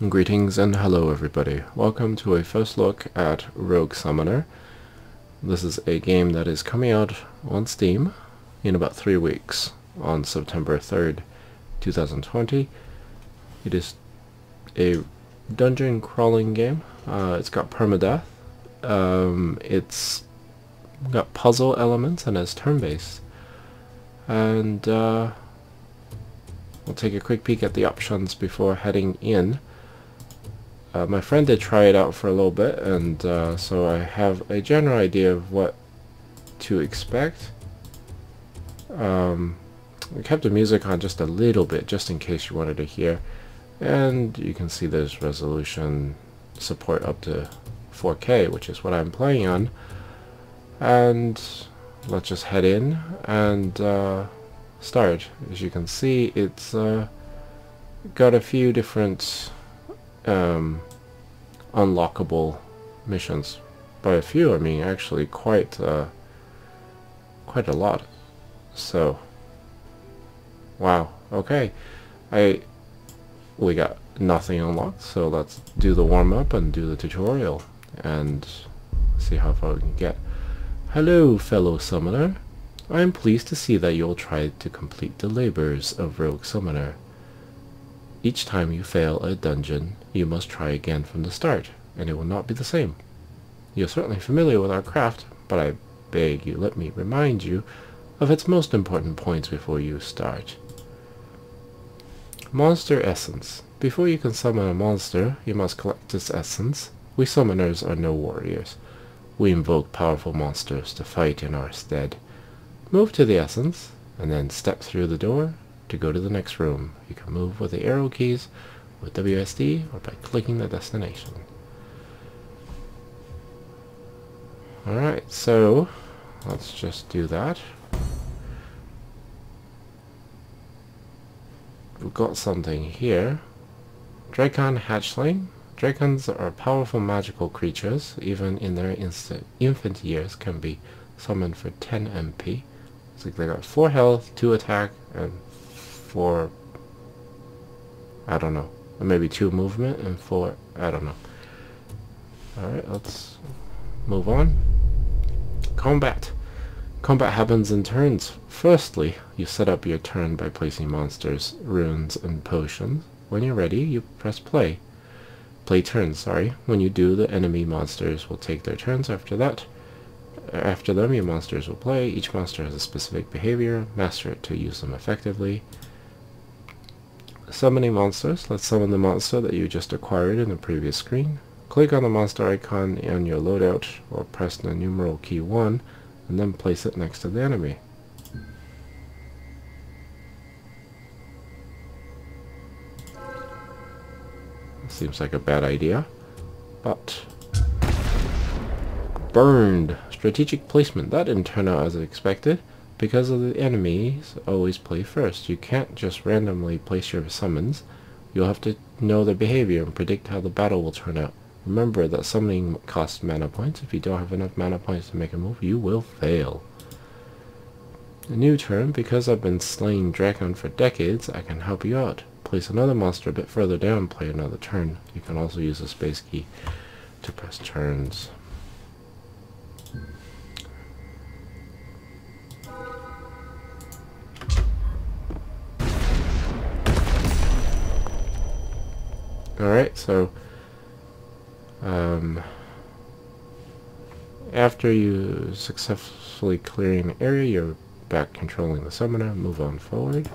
Greetings and hello everybody. Welcome to a first look at Rogue Summoner. This is a game that is coming out on Steam in about three weeks on September 3rd, 2020. It is a dungeon crawling game. Uh, it's got permadeath. Um, it's got puzzle elements and it's turn-based. And uh, we'll take a quick peek at the options before heading in. Uh, my friend did try it out for a little bit, and uh, so I have a general idea of what to expect. Um, I kept the music on just a little bit, just in case you wanted to hear. And you can see there's resolution support up to 4K, which is what I'm playing on. And let's just head in and uh, start. As you can see, it's uh, got a few different um, unlockable missions. By a few, I mean actually quite uh, quite a lot. So, wow. Okay, I we got nothing unlocked, so let's do the warm up and do the tutorial and see how far we can get. Hello, fellow summoner. I am pleased to see that you'll try to complete the labors of Rogue Summoner. Each time you fail a dungeon, you must try again from the start, and it will not be the same. You're certainly familiar with our craft, but I beg you let me remind you of its most important points before you start. Monster Essence. Before you can summon a monster, you must collect its essence. We summoners are no warriors. We invoke powerful monsters to fight in our stead. Move to the essence, and then step through the door to go to the next room. You can move with the arrow keys, with WSD, or by clicking the destination. Alright, so let's just do that. We've got something here. Drakon Hatchling. Drakons are powerful magical creatures, even in their infant years can be summoned for 10 MP. So they got 4 health, 2 attack, and for I don't know maybe two movement and four I don't know. Alright let's move on. Combat. Combat happens in turns. Firstly you set up your turn by placing monsters runes and potions. When you're ready you press play. Play turn sorry. When you do the enemy monsters will take their turns after that. After them your monsters will play. Each monster has a specific behavior. Master it to use them effectively Summoning monsters. Let's summon the monster that you just acquired in the previous screen. Click on the monster icon on your loadout or press the numeral key 1 and then place it next to the enemy. Seems like a bad idea, but burned. Strategic placement. That didn't turn out as expected. Because of the enemies, always play first. You can't just randomly place your summons. You'll have to know their behavior and predict how the battle will turn out. Remember that summoning costs mana points. If you don't have enough mana points to make a move, you will fail. A new turn, because I've been slaying Drakon for decades, I can help you out. Place another monster a bit further down, play another turn. You can also use the space key to press turns. Alright, so um, after you successfully clearing the area, you're back controlling the summoner. Move on forward.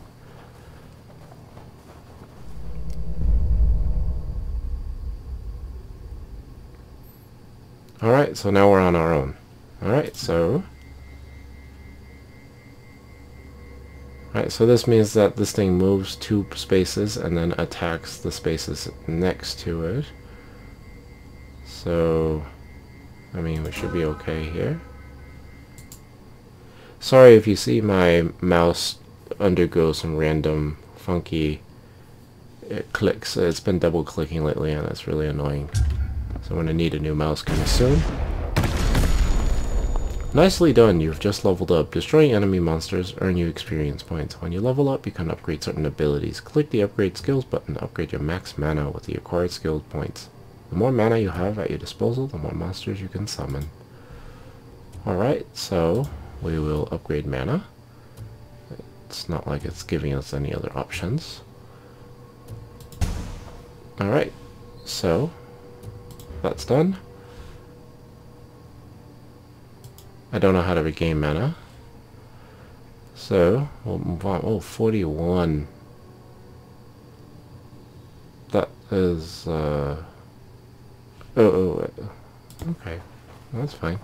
Alright, so now we're on our own. Alright, so So this means that this thing moves two spaces and then attacks the spaces next to it. So, I mean, we should be okay here. Sorry if you see my mouse undergo some random funky it clicks. It's been double clicking lately and that's really annoying. So I'm going to need a new mouse kind of soon. Nicely done, you've just leveled up. Destroying enemy monsters earn you experience points. When you level up, you can upgrade certain abilities. Click the upgrade skills button to upgrade your max mana with the acquired skill points. The more mana you have at your disposal, the more monsters you can summon. Alright, so we will upgrade mana. It's not like it's giving us any other options. Alright, so that's done. I don't know how to regain mana. So, we'll move on. Oh, 41. That is, uh... Oh, oh, okay. That's fine.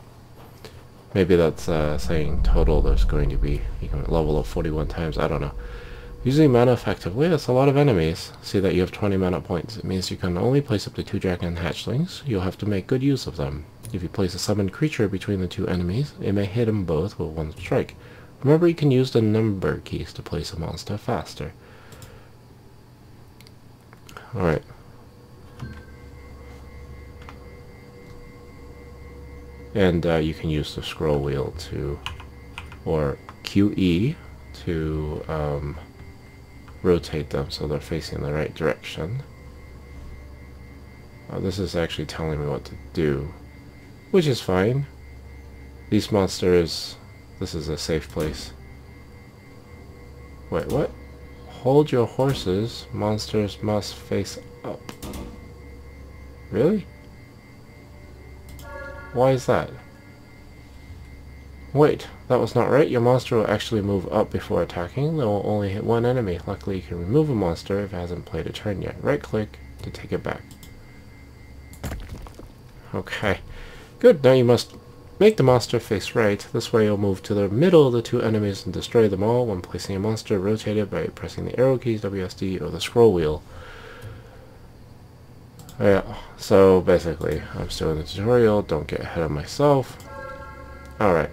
Maybe that's uh, saying total there's going to be, can level up 41 times, I don't know. Using mana effectively, that's a lot of enemies. See that you have 20 mana points. It means you can only place up to two dragon hatchlings. You'll have to make good use of them. If you place a summoned creature between the two enemies, it may hit them both with one strike. Remember you can use the number keys to place a monster faster. Alright. And uh, you can use the scroll wheel to, or QE to um, rotate them so they're facing the right direction. Uh, this is actually telling me what to do, which is fine. These monsters, this is a safe place. Wait, what? Hold your horses, monsters must face up. Really? Why is that? Wait, that was not right. Your monster will actually move up before attacking. They will only hit one enemy. Luckily, you can remove a monster if it hasn't played a turn yet. Right-click to take it back. Okay. Good, now you must make the monster face right. This way you'll move to the middle of the two enemies and destroy them all when placing a monster. Rotate it by pressing the arrow keys, WSD, or the scroll wheel. Oh, yeah, so basically, I'm still in the tutorial. Don't get ahead of myself. Alright.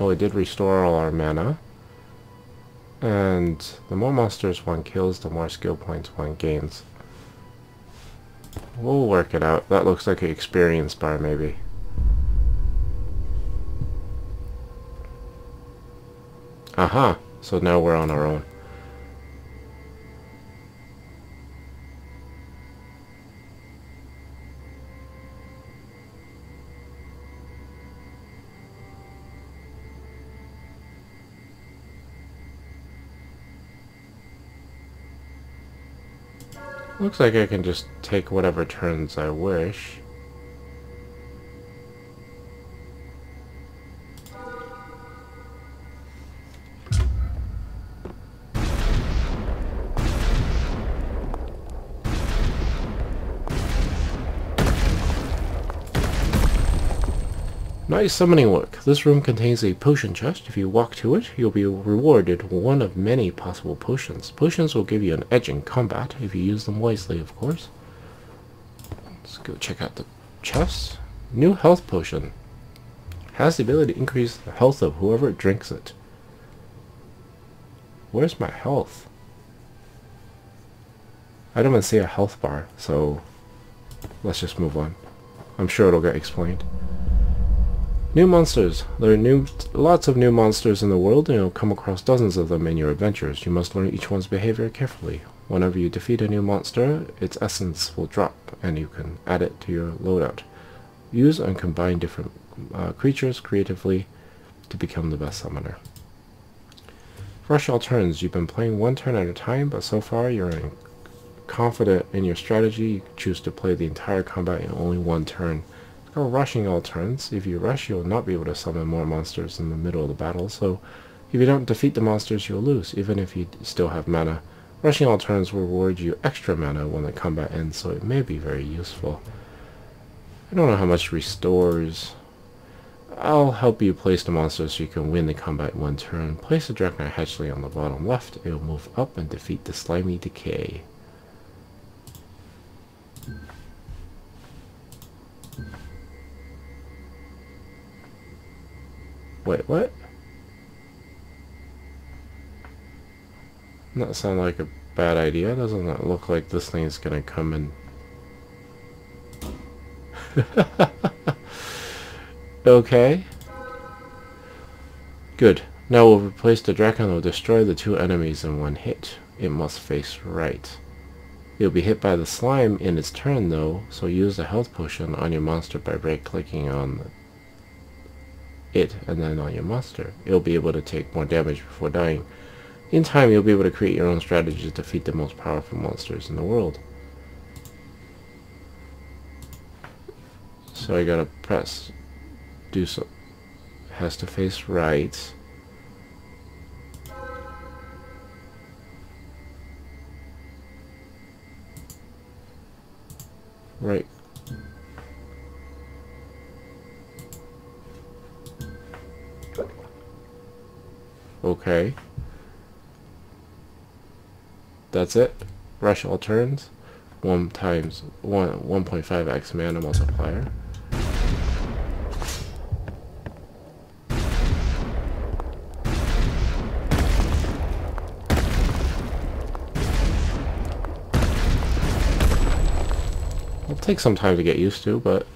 Oh, we did restore all our mana. And the more monsters one kills, the more skill points one gains. We'll work it out. That looks like an experience bar, maybe. Aha! So now we're on our own. Looks like I can just take whatever turns I wish. Nice summoning work. This room contains a potion chest. If you walk to it, you'll be rewarded one of many possible potions. Potions will give you an edge in combat, if you use them wisely, of course. Let's go check out the chest. New health potion. Has the ability to increase the health of whoever drinks it. Where's my health? I don't even see a health bar, so let's just move on. I'm sure it'll get explained. New monsters. There are new, lots of new monsters in the world, and you'll come across dozens of them in your adventures. You must learn each one's behavior carefully. Whenever you defeat a new monster, its essence will drop, and you can add it to your loadout. Use and combine different uh, creatures creatively to become the best summoner. Rush all turns. You've been playing one turn at a time, but so far you're confident in your strategy. You choose to play the entire combat in only one turn. Or rushing all turns. If you rush, you'll not be able to summon more monsters in the middle of the battle, so if you don't defeat the monsters, you'll lose, even if you still have mana. Rushing all turns will reward you extra mana when the combat ends, so it may be very useful. I don't know how much restores. I'll help you place the monsters so you can win the combat one turn. Place the Dragon Hatchling on the bottom left. It will move up and defeat the Slimy Decay. Wait, what? That sound like a bad idea. Doesn't it look like this thing is gonna come and... okay. Good. Now we'll replace the Drakon will destroy the two enemies in one hit. It must face right. You'll be hit by the slime in its turn though, so use the health potion on your monster by right-clicking on it and then on your monster. You'll be able to take more damage before dying. In time, you'll be able to create your own strategy to defeat the most powerful monsters in the world. So I gotta press, do so, has to face right. Right. Okay. That's it. Rush all turns. 1 times 1 1.5x mana multiplier. It'll take some time to get used to, but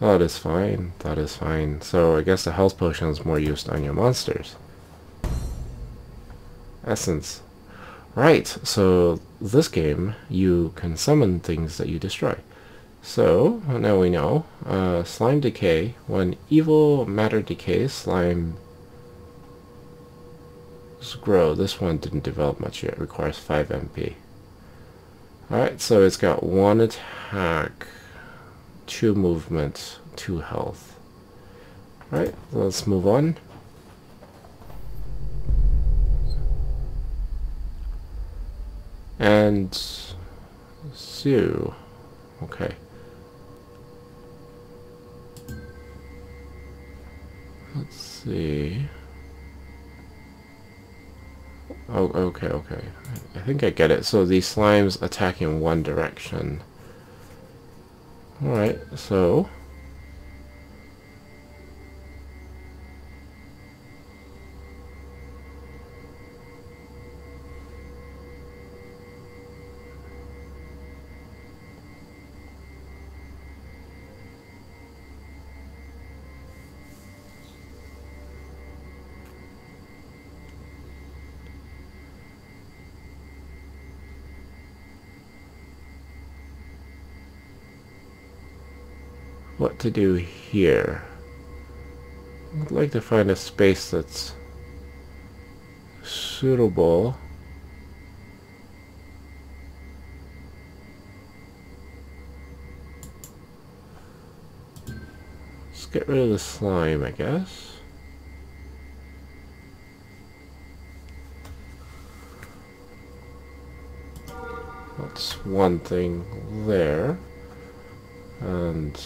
that is fine. That is fine. So I guess the health potion is more used on your monsters. Essence. Right, so this game, you can summon things that you destroy. So, now we know. Uh, slime Decay. When evil matter decays, slime grow. This one didn't develop much yet. It requires 5 MP. Alright, so it's got one attack, two movement, two health. Alright, let's move on. And Sue. Okay. Let's see. Oh, okay, okay. I think I get it. So these slimes attack in one direction. Alright, so... what to do here. I'd like to find a space that's suitable. Let's get rid of the slime, I guess. That's one thing there. And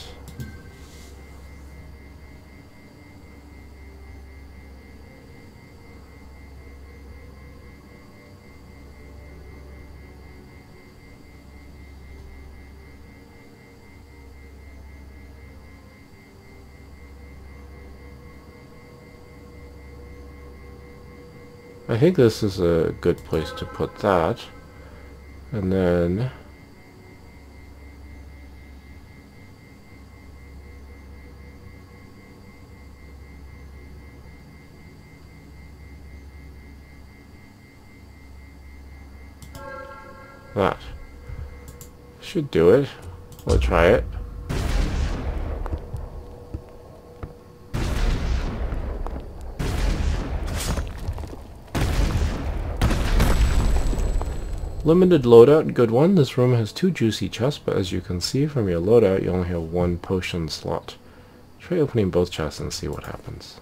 I think this is a good place to put that. And then... That. Should do it. We'll try it. Limited loadout, good one. This room has two juicy chests, but as you can see from your loadout, you only have one potion slot. Try opening both chests and see what happens.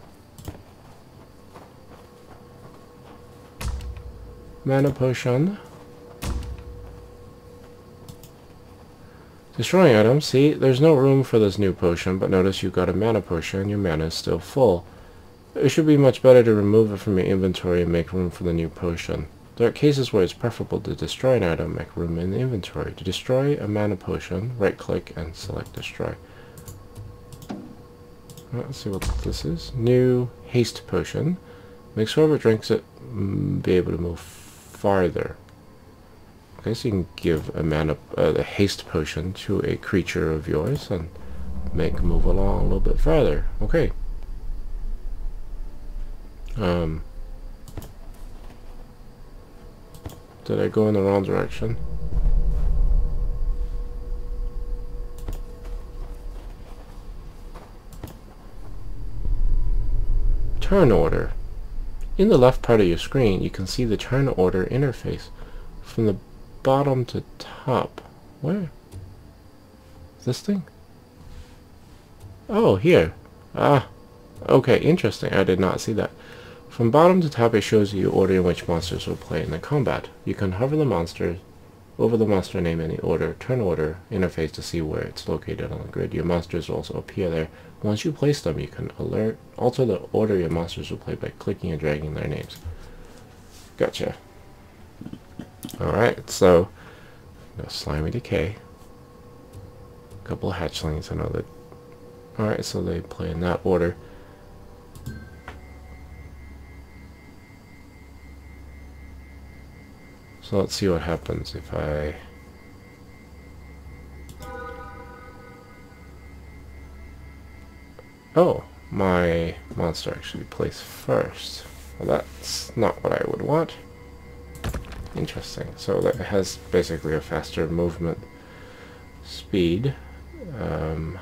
Mana potion. Destroying items. See, there's no room for this new potion, but notice you got a mana potion and your mana is still full. It should be much better to remove it from your inventory and make room for the new potion. There are cases where it's preferable to destroy an item, make room in the inventory. To destroy a mana potion, right-click and select destroy. Let's see what this is. New haste potion. Makes whoever drinks it mm, be able to move farther. Okay, so you can give a mana, uh, the haste potion to a creature of yours and make move along a little bit further. Okay. Um, did I go in the wrong direction? Turn order. In the left part of your screen, you can see the turn order interface. From the bottom to top. Where? This thing? Oh, here. Ah, okay, interesting. I did not see that. From bottom to top, it shows you order in which monsters will play in the combat. You can hover the monster over the monster name in the order turn order interface to see where it's located on the grid. Your monsters will also appear there. Once you place them, you can alert alter the order your monsters will play by clicking and dragging their names. Gotcha. Alright, so no Slimy Decay. A couple hatchlings, that. Alright, so they play in that order. So let's see what happens if I... Oh, my monster actually placed first. Well, that's not what I would want. Interesting. So that has basically a faster movement speed. Um,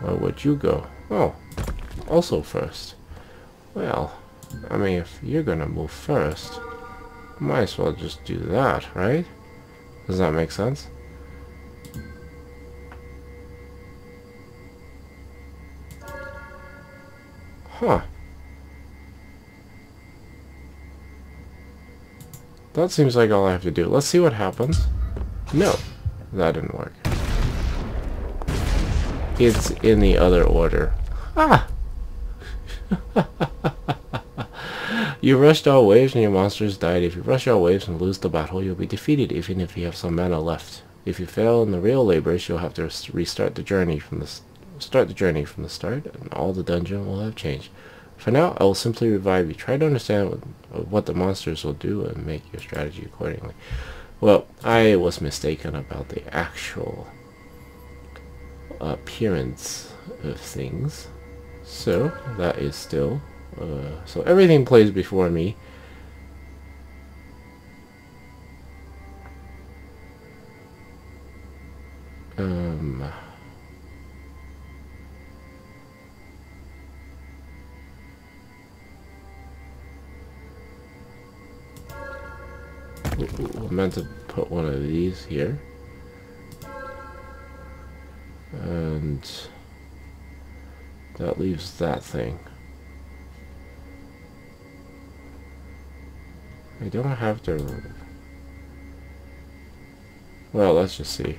where would you go? Oh, also first. Well, I mean, if you're gonna move first, might as well just do that, right? Does that make sense? Huh. That seems like all I have to do. Let's see what happens. No, that didn't work. It's in the other order. Ah! you rushed all waves and your monsters died. If you rush all waves and lose the battle, you'll be defeated even if you have some mana left. If you fail in the real labors, you'll have to restart the journey from the start the journey from the start, and all the dungeon will have changed. For now, I will simply revive you. Try to understand what, what the monsters will do and make your strategy accordingly. Well, I was mistaken about the actual appearance of things. So, that is still... Uh, so everything plays before me. Um... I meant to put one of these here. And that leaves that thing. I don't have to... Well, let's just see.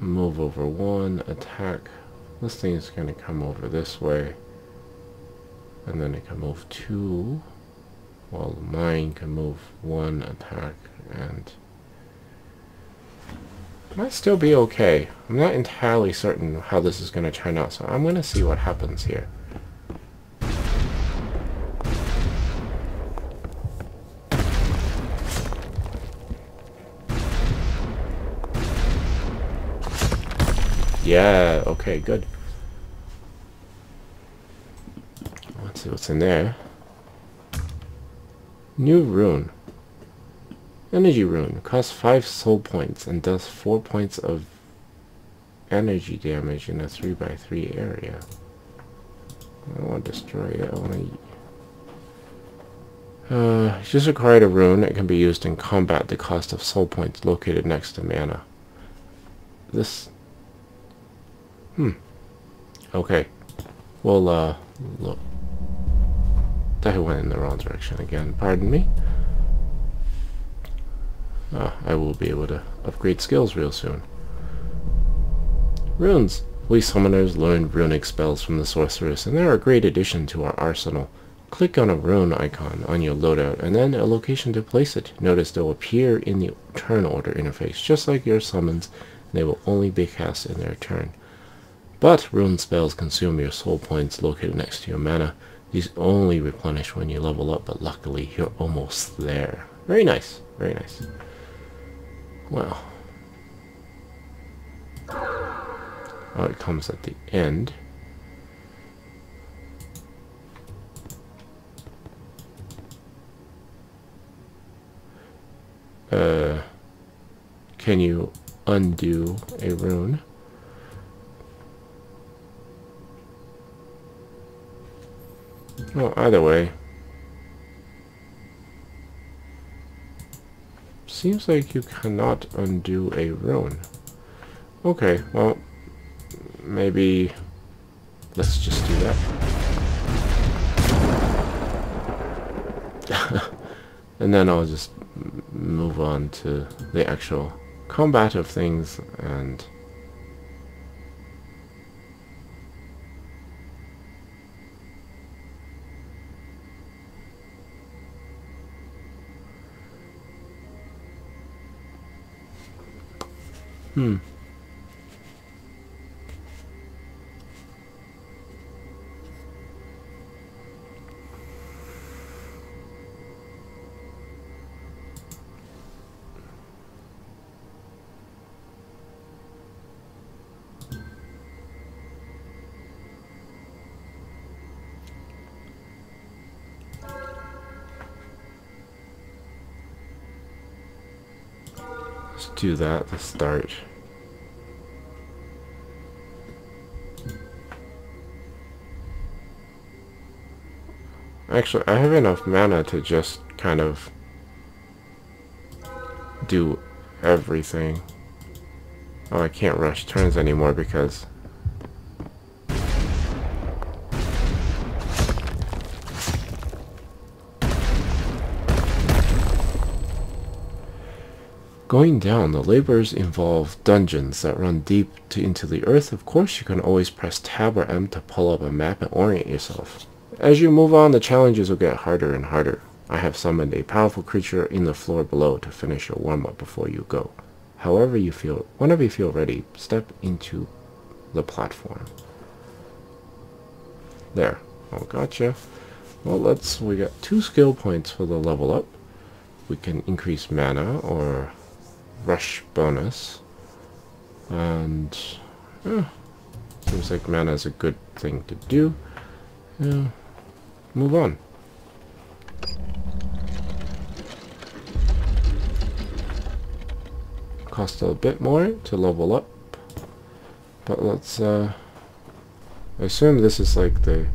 Move over one, attack. This thing is going to come over this way. And then it can move two. While mine can move one attack and might still be okay. I'm not entirely certain how this is going to turn out, so I'm going to see what happens here. Yeah, okay, good. Let's see what's in there. New rune. Energy rune. Costs 5 soul points and does 4 points of energy damage in a 3x3 area. I don't want to destroy it. I want to... Uh, just acquired a rune that can be used in combat the cost of soul points located next to mana. This... Hmm. Okay. Well, uh, look. I went in the wrong direction again. Pardon me. Uh, I will be able to upgrade skills real soon. Runes. We summoners learn runic spells from the sorceress, and they're a great addition to our arsenal. Click on a rune icon on your loadout and then a location to place it. Notice they'll appear in the turn order interface, just like your summons, and they will only be cast in their turn. But rune spells consume your soul points located next to your mana. These only replenish when you level up, but luckily you're almost there. Very nice, very nice. Well. Oh, it comes at the end. Uh, can you undo a rune? Well, either way. Seems like you cannot undo a rune. Okay, well, maybe let's just do that. and then I'll just move on to the actual combat of things and Hmm. Do that to start. Actually, I have enough mana to just kind of do everything. Oh, I can't rush turns anymore because Going down, the labors involve dungeons that run deep to, into the earth. Of course, you can always press tab or M to pull up a map and orient yourself. As you move on, the challenges will get harder and harder. I have summoned a powerful creature in the floor below to finish your warm-up before you go. However you feel, whenever you feel ready, step into the platform. There. Oh, gotcha. Well, let's, we got two skill points for the level up. We can increase mana or rush bonus. And yeah, seems like mana is a good thing to do. Yeah, move on. Cost a bit more to level up. But let's uh I assume this is like the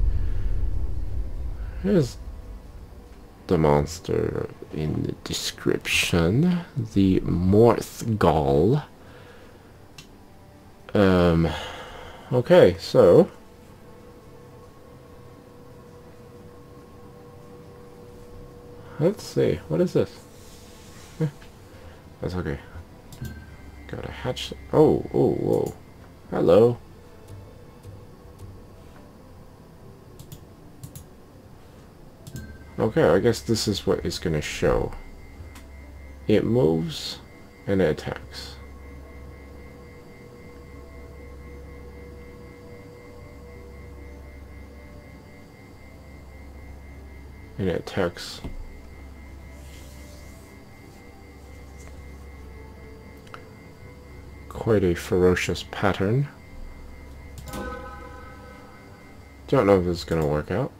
here's the monster in the description. The Morthgall. Um, okay, so... Let's see, what is this? Eh, that's okay. Got a hatch. Oh, oh, whoa. Hello. Okay, I guess this is what it's going to show. It moves and it attacks. And it attacks quite a ferocious pattern. Don't know if it's going to work out.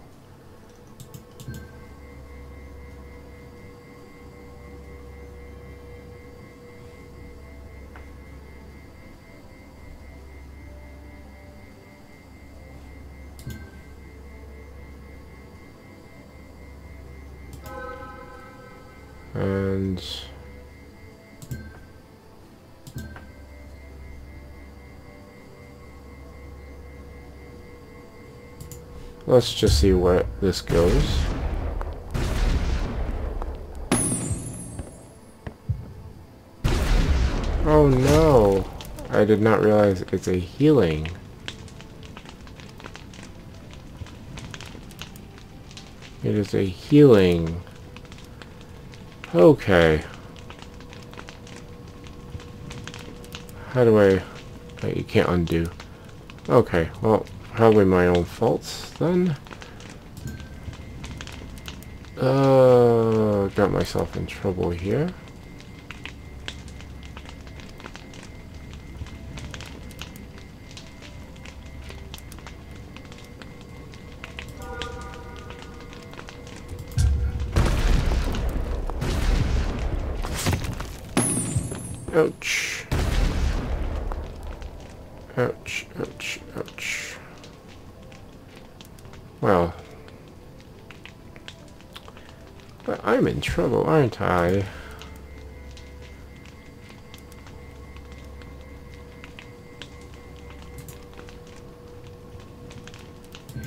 And let's just see where this goes. Oh no. I did not realize it's a healing. It is a healing. Okay. How do I... You can't undo. Okay, well, probably my own faults then. Uh, got myself in trouble here. Ouch. Ouch, ouch, ouch. Well. But I'm in trouble, aren't I?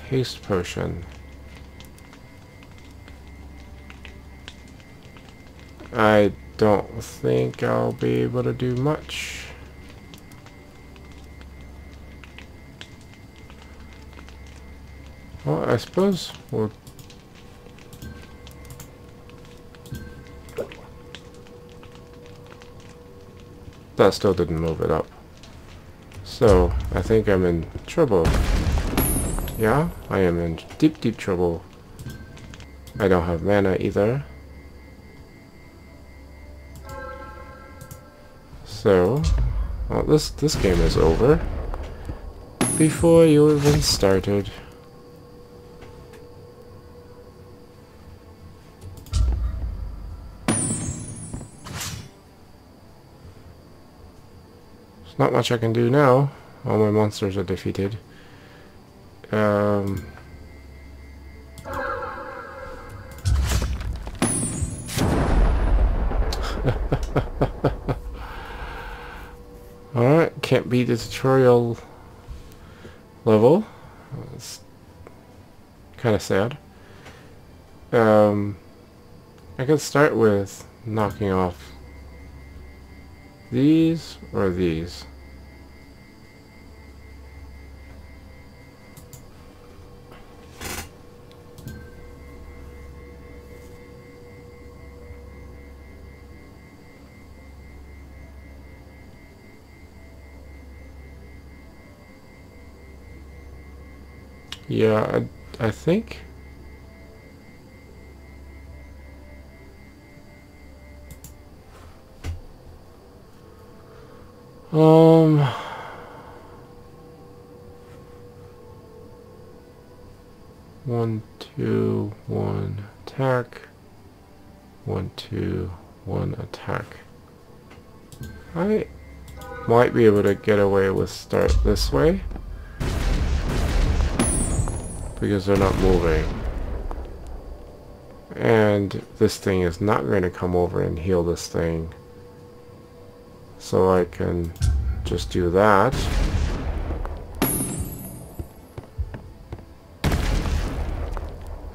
Haste potion. I don't think I'll be able to do much. Well, I suppose we'll... That still didn't move it up. So, I think I'm in trouble. Yeah, I am in deep, deep trouble. I don't have mana either. So, well, this this game is over before you even started. There's not much I can do now. All my monsters are defeated. Um... Alright, can't beat the tutorial level. It's kind of sad. Um, I could start with knocking off these or these. Yeah, I, I think... Um... One, two, one, attack. One, two, one, attack. I might be able to get away with start this way because they're not moving. And this thing is not going to come over and heal this thing. So I can just do that.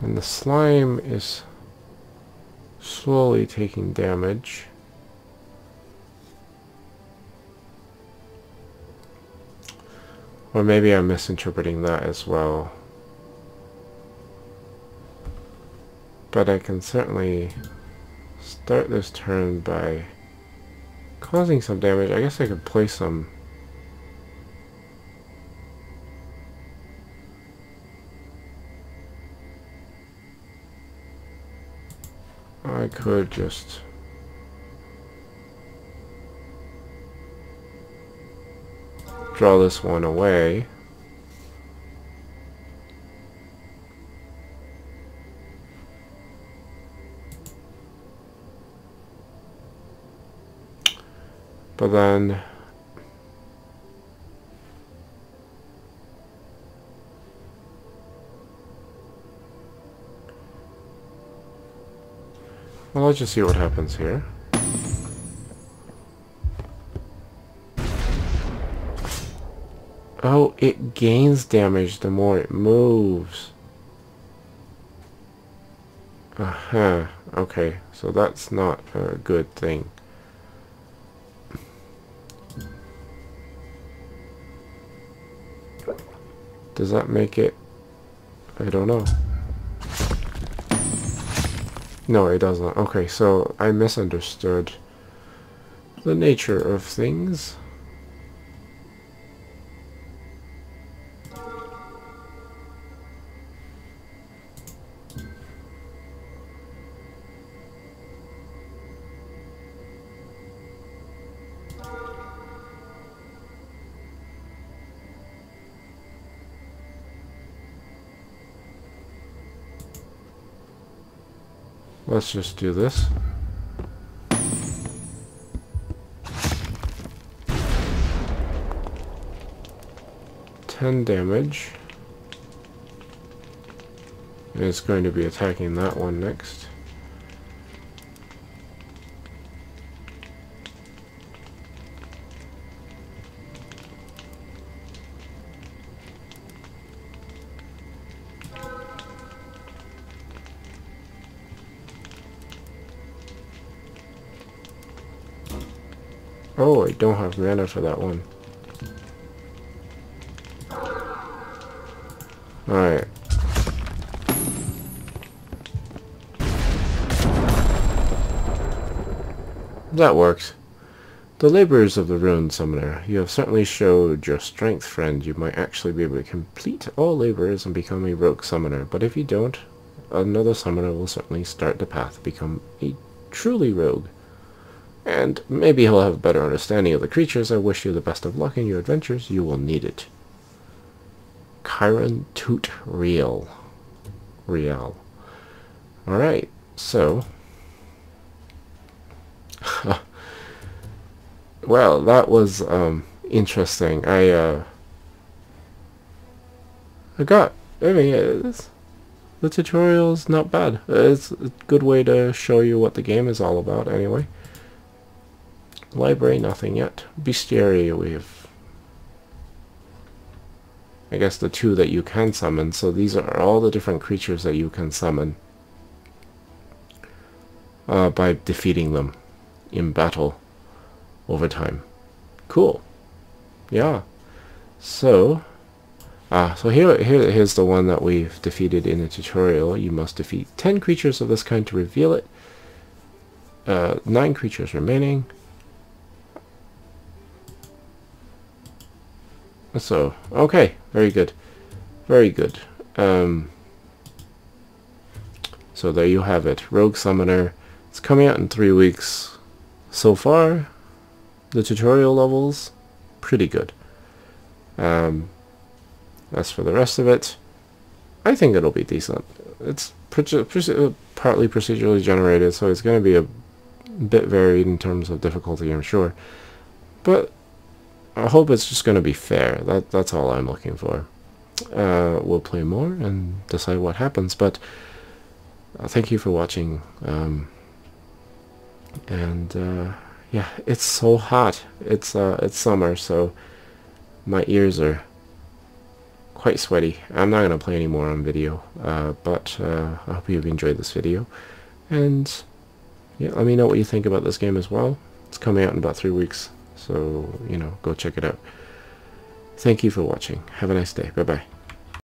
And the slime is slowly taking damage. Or maybe I'm misinterpreting that as well. But I can certainly start this turn by causing some damage. I guess I could play some I could just draw this one away. But then Well, let's just see what happens here. Oh, it gains damage the more it moves. Uh-huh. Okay, so that's not a good thing. Does that make it... I don't know. No, it doesn't. Okay, so I misunderstood the nature of things. Let's just do this. Ten damage. And it's going to be attacking that one next. Don't have mana for that one. Alright. That works. The laborers of the ruined summoner, you have certainly showed your strength, friend. You might actually be able to complete all laborers and become a rogue summoner, but if you don't, another summoner will certainly start the path to become a truly rogue. And maybe he'll have a better understanding of the creatures. I wish you the best of luck in your adventures. You will need it. Chiron Toot Real. Real. Alright, so... well, that was um, interesting. I, uh... I got... I mean, it's, the tutorial's not bad. It's a good way to show you what the game is all about, anyway. Library, nothing yet. Bestiary, we have... I guess the two that you can summon. So these are all the different creatures that you can summon. Uh, by defeating them in battle over time. Cool. Yeah. So, ah, so here, here, here's the one that we've defeated in the tutorial. You must defeat 10 creatures of this kind to reveal it. Uh, 9 creatures remaining. So, okay, very good. Very good. Um, so there you have it. Rogue Summoner. It's coming out in three weeks. So far, the tutorial levels, pretty good. Um, as for the rest of it, I think it'll be decent. It's partly procedurally generated, so it's going to be a bit varied in terms of difficulty, I'm sure. But I hope it's just going to be fair. That That's all I'm looking for. Uh, we'll play more and decide what happens, but uh, thank you for watching. Um, and uh, yeah, it's so hot. It's uh, it's summer, so my ears are quite sweaty. I'm not going to play anymore on video, uh, but uh, I hope you've enjoyed this video. And yeah, let me know what you think about this game as well. It's coming out in about three weeks. So, you know, go check it out. Thank you for watching. Have a nice day. Bye-bye.